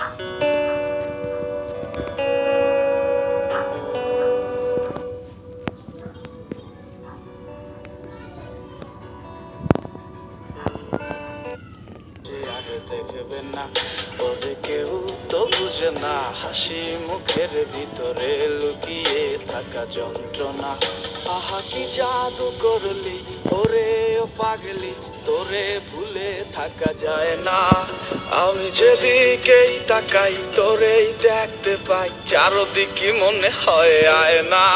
আর দেখবে না ওরে কেউ তো বুঝে না, হাসি মুখের ভিতরে লুকিয়ে থাকা যন্ত্রণা। আহা, কি জাদু করলি, ও পাগলি, তোরে ভুলে থাকা যায় না। আমি যেদিকেই তাকাই, তোরেই দেখতে পাই, চারদিকে মনে হয় আয় না